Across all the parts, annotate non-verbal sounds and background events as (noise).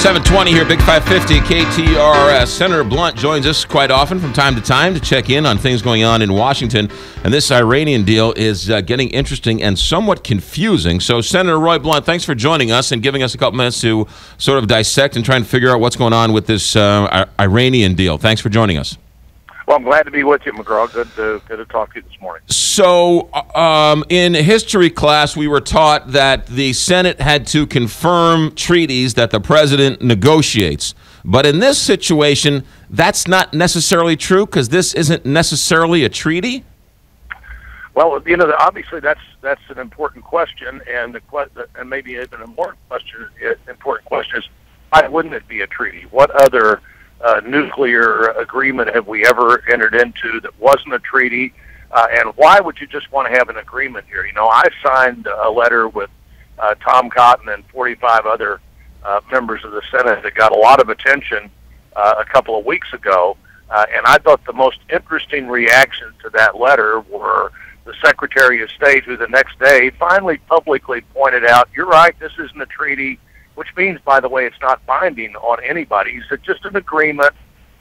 720 here, Big 550 KTRS. Senator Blunt joins us quite often from time to time to check in on things going on in Washington. And this Iranian deal is uh, getting interesting and somewhat confusing. So, Senator Roy Blunt, thanks for joining us and giving us a couple minutes to sort of dissect and try and figure out what's going on with this uh, Iranian deal. Thanks for joining us. Well, I'm glad to be with you, McGraw. Good to, good to talk to you this morning. So, um, in history class, we were taught that the Senate had to confirm treaties that the president negotiates. But in this situation, that's not necessarily true because this isn't necessarily a treaty. Well, you know, obviously that's that's an important question, and the and maybe even a more question, important question is why wouldn't it be a treaty? What other uh, nuclear agreement have we ever entered into that wasn't a treaty? Uh, and why would you just want to have an agreement here? You know, I signed a letter with uh, Tom Cotton and 45 other uh, members of the Senate that got a lot of attention uh, a couple of weeks ago. Uh, and I thought the most interesting reactions to that letter were the Secretary of State, who the next day finally publicly pointed out, "You're right. This isn't a treaty which means, by the way, it's not binding on anybody. It's just an agreement.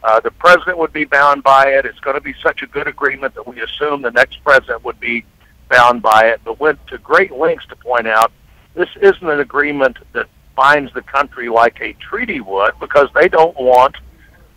Uh, the president would be bound by it. It's going to be such a good agreement that we assume the next president would be bound by it, but went to great lengths to point out this isn't an agreement that binds the country like a treaty would because they don't want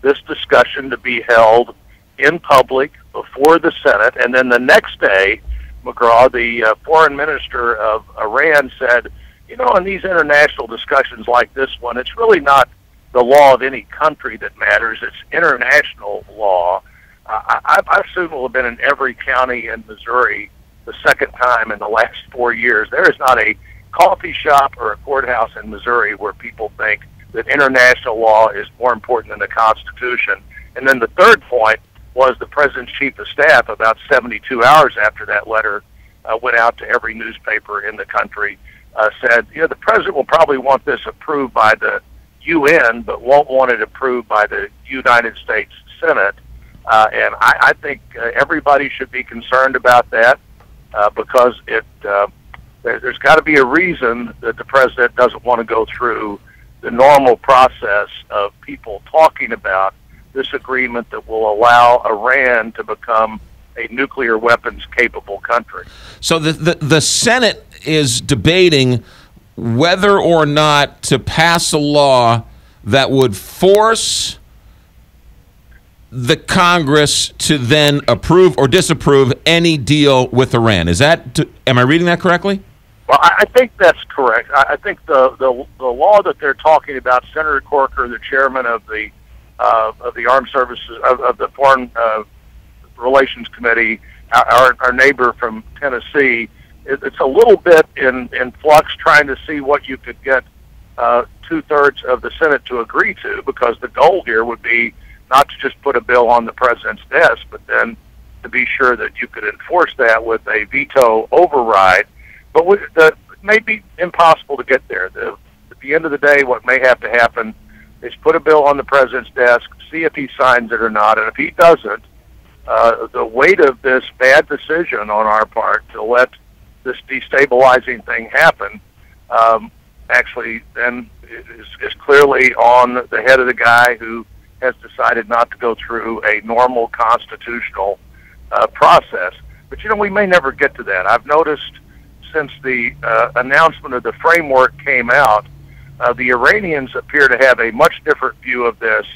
this discussion to be held in public before the Senate. And then the next day, McGraw, the uh, foreign minister of Iran, said, you know, in these international discussions like this one, it's really not the law of any country that matters. It's international law. Uh, I, I soon will have been in every county in Missouri the second time in the last four years. There is not a coffee shop or a courthouse in Missouri where people think that international law is more important than the Constitution. And then the third point was the president's chief of staff about 72 hours after that letter uh, went out to every newspaper in the country uh, said, you know, the president will probably want this approved by the UN, but won't want it approved by the United States Senate. Uh, and I, I think uh, everybody should be concerned about that uh, because it uh, there, there's got to be a reason that the president doesn't want to go through the normal process of people talking about this agreement that will allow Iran to become a nuclear weapons capable country. So the, the, the Senate is debating whether or not to pass a law that would force the Congress to then approve or disapprove any deal with Iran. Is that am I reading that correctly? Well, I think that's correct. I think the the, the law that they're talking about, Senator Corker, the chairman of the uh, of the Armed Services of, of the Foreign uh, Relations Committee, our, our neighbor from Tennessee, it's a little bit in, in flux trying to see what you could get uh, two thirds of the Senate to agree to, because the goal here would be not to just put a bill on the president's desk, but then to be sure that you could enforce that with a veto override. But the, it may be impossible to get there. The, at the end of the day, what may have to happen is put a bill on the president's desk, see if he signs it or not, and if he doesn't, uh, the weight of this bad decision on our part to let this destabilizing thing happen um, actually then is, is clearly on the head of the guy who has decided not to go through a normal constitutional uh, process. But you know, we may never get to that. I've noticed since the uh, announcement of the framework came out, uh, the Iranians appear to have a much different view of this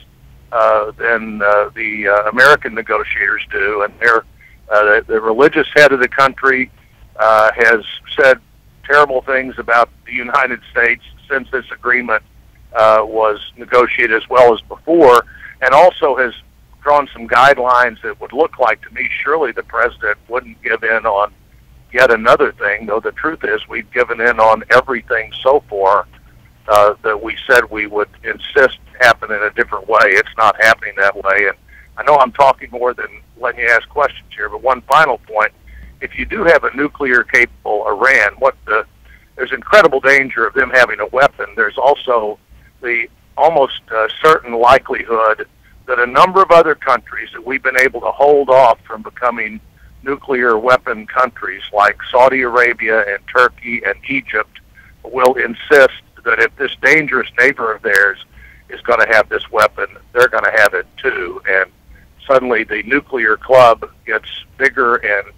uh, than uh, the uh, American negotiators do, and they're uh, the, the religious head of the country uh, has said terrible things about the United States since this agreement uh, was negotiated as well as before, and also has drawn some guidelines that would look like to me surely the president wouldn't give in on yet another thing, though the truth is we've given in on everything so far uh, that we said we would insist happen in a different way. It's not happening that way. And I know I'm talking more than letting you ask questions here, but one final point if you do have a nuclear capable Iran, what the there's incredible danger of them having a weapon. There's also the almost uh, certain likelihood that a number of other countries that we've been able to hold off from becoming nuclear weapon countries, like Saudi Arabia and Turkey and Egypt, will insist that if this dangerous neighbor of theirs is going to have this weapon, they're going to have it too. And suddenly the nuclear club gets bigger and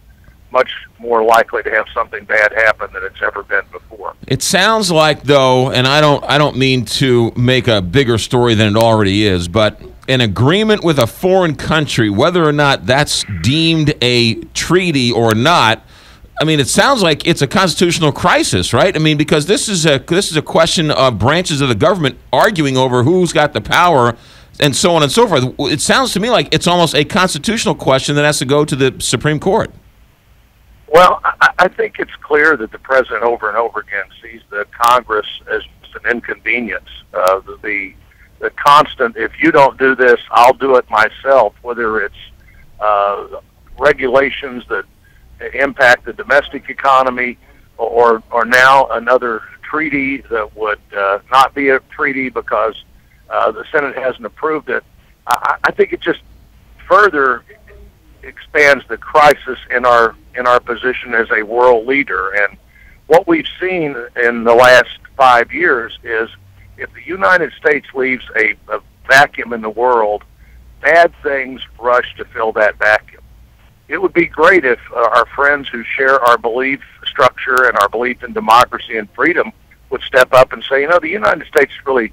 much more likely to have something bad happen than it's ever been before. It sounds like though, and I don't I don't mean to make a bigger story than it already is, but an agreement with a foreign country, whether or not that's deemed a treaty or not, I mean, it sounds like it's a constitutional crisis, right? I mean, because this is a this is a question of branches of the government arguing over who's got the power and so on and so forth. It sounds to me like it's almost a constitutional question that has to go to the Supreme Court. Well, I, think it's clear that the president over and over again sees the Congress as just an inconvenience. Uh, the, the the constant, if you don't do this, I'll do it myself. Whether it's uh, regulations that impact the domestic economy, or or now another treaty that would uh, not be a treaty because uh, the Senate hasn't approved it. I, I think it just further expands the crisis in our in our position as a world leader. And what we've seen in the last five years is if the United States leaves a, a vacuum in the world, bad things rush to fill that vacuum. It would be great if uh, our friends who share our belief structure and our belief in democracy and freedom would step up and say, you know, the United States really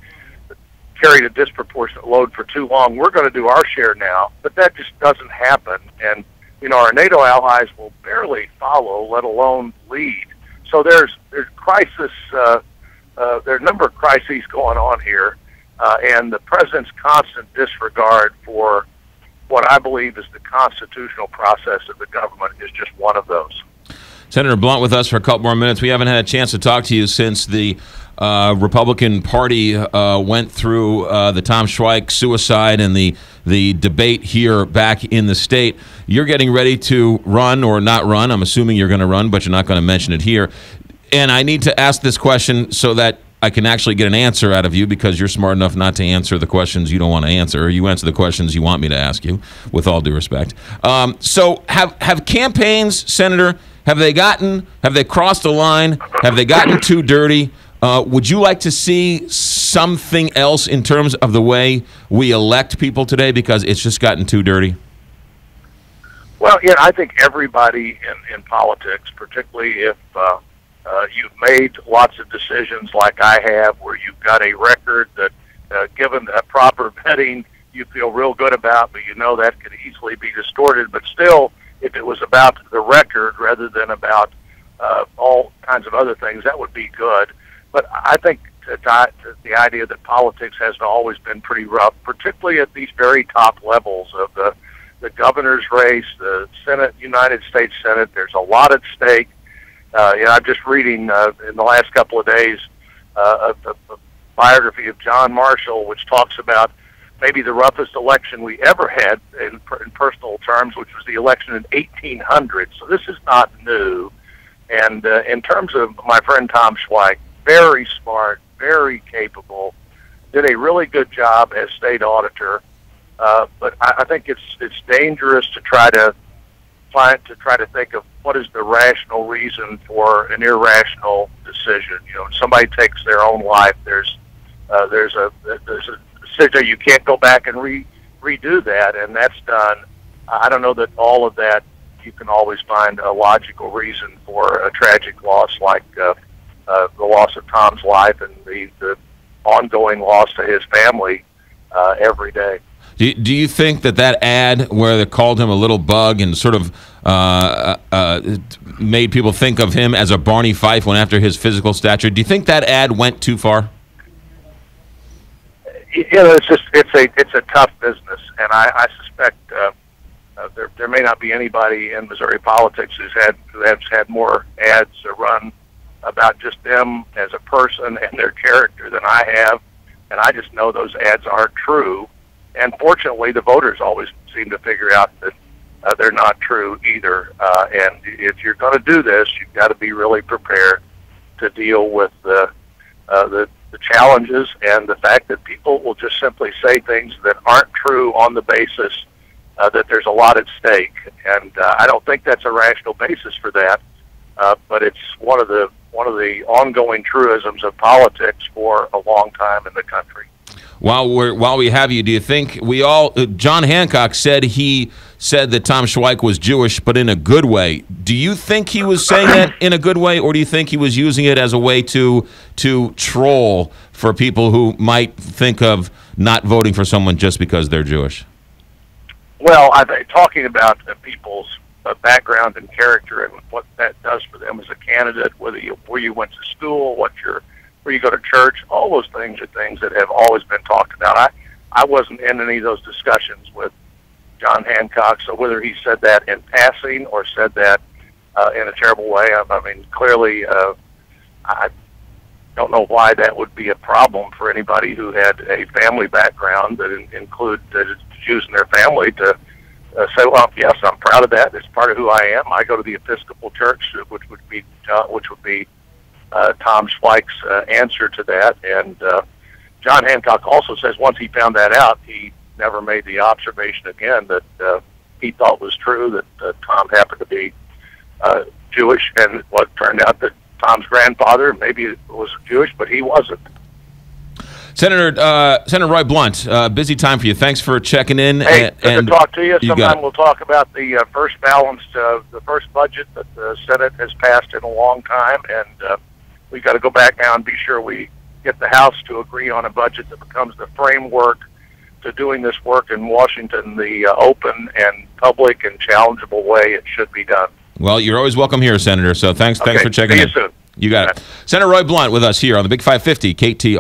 carried a disproportionate load for too long. We're going to do our share now, but that just doesn't happen. And you know, our NATO allies will barely follow, let alone lead. So there's there's crisis. Uh, uh, there are a number of crises going on here, uh, and the president's constant disregard for what I believe is the constitutional process of the government is just one of those. Senator Blunt with us for a couple more minutes. We haven't had a chance to talk to you since the uh, Republican Party uh, went through uh, the Tom Schweich suicide and the the debate here back in the state. You're getting ready to run or not run. I'm assuming you're going to run, but you're not going to mention it here. And I need to ask this question so that I can actually get an answer out of you because you're smart enough not to answer the questions you don't want to answer. You answer the questions you want me to ask you, with all due respect. Um, so, have have campaigns, Senator? Have they gotten? Have they crossed the line? Have they gotten too dirty? Uh, would you like to see something else in terms of the way we elect people today because it's just gotten too dirty? Well, yeah, I think everybody in, in politics, particularly if uh, uh, you've made lots of decisions like I have, where you've got a record that, uh, given a proper (laughs) vetting, you feel real good about, but you know that could easily be distorted. But still, if it was about the record rather than about uh, all kinds of other things, that would be good. But I think that the idea that politics has always been pretty rough, particularly at these very top levels of the the governor's race, the Senate, United States Senate. There's a lot at stake. Uh, you know, I'm just reading uh, in the last couple of days uh, a, a biography of John Marshall, which talks about maybe the roughest election we ever had in, in personal terms, which was the election in 1800. So this is not new. And uh, in terms of my friend Tom Schweich, very smart, very capable, did a really good job as state auditor. Uh, but I, I think it's it's dangerous to try to find to try to think of what is the rational reason for an irrational decision. You know, when somebody takes their own life, there's uh, there's a there's a decision you can't go back and re redo that, and that's done. I don't know that all of that you can always find a logical reason for a tragic loss like uh, uh, the loss of Tom's life and the, the ongoing loss to his family uh, every day. Do you, do you think that that ad where they called him a little bug and sort of uh, uh, made people think of him as a Barney Fife when after his physical stature, do you think that ad went too far? You know, it's just it's a it's a tough business, and I, I suspect uh, uh, there there may not be anybody in Missouri politics who's had who has had more ads run about just them as a person and their character than I have, and I just know those ads aren't true. And fortunately, the voters always seem to figure out that uh, they're not true either. Uh, and if you're going to do this, you've got to be really prepared to deal with the, uh, the the challenges and the fact that people will just simply say things that aren't true on the basis uh, that there's a lot at stake. And uh, I don't think that's a rational basis for that. Uh, but it's one of the one of the ongoing truisms of politics for a long time in the country. While we're while we have you, do you think we all? Uh, John Hancock said he said that Tom Schweich was Jewish, but in a good way. Do you think he was saying that in a good way, or do you think he was using it as a way to to troll for people who might think of not voting for someone just because they're Jewish? Well, I think talking about people's uh, background and character and what that does for them as a candidate, whether you where you went to school, what your where you go to church, all those things are things that have always been talked about. I I wasn't in any of those discussions with John Hancock, so whether he said that in passing or said that uh, in a terrible way, I, I mean, clearly, uh, I don't know why that would be a problem for anybody who had a family background that in, include the Jews in their family to uh, say, "Well, yes, I'm proud of that. It's part of who I am. I go to the Episcopal Church, which would be uh, which would be uh, Tom Schweich's uh, answer to that." And uh, John Hancock also says once he found that out, he never made the observation again that uh, he thought was true that uh, Tom happened to be uh, Jewish, and what turned out that Tom's grandfather maybe was Jewish, but he wasn't. Senator uh, Senator Roy Blunt, uh, busy time for you. Thanks for checking in. Hey, and, good to talk to you. you Sometime we'll talk about the uh, first balanced, uh, the first budget that the Senate has passed in a long time, and uh, we got to go back now and be sure we get the House to agree on a budget that becomes the framework to doing this work in Washington the uh, open and public and challengeable way it should be done. Well, you're always welcome here, Senator. So thanks, thanks for checking see in. you soon. You got it. Senator Roy Blunt with us here on the Big 550 KTR.